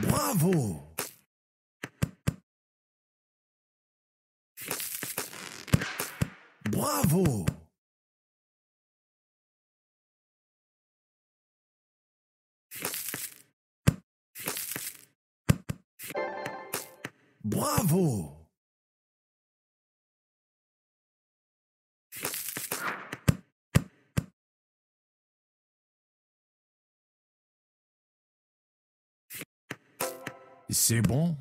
Bravo. Bravo. Bravo C'est bon.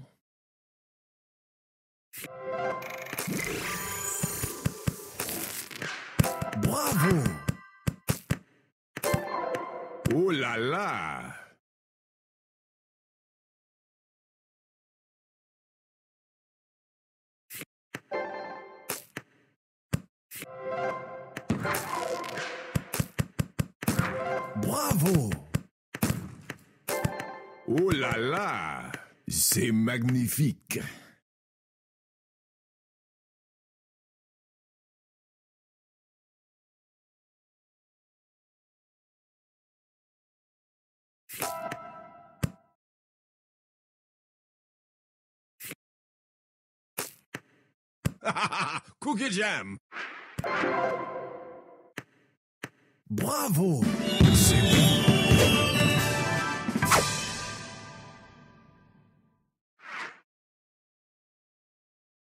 Bravo. Oh là là. Bravo. Oh là là C'est magnifique. Cookie Jam. Bravo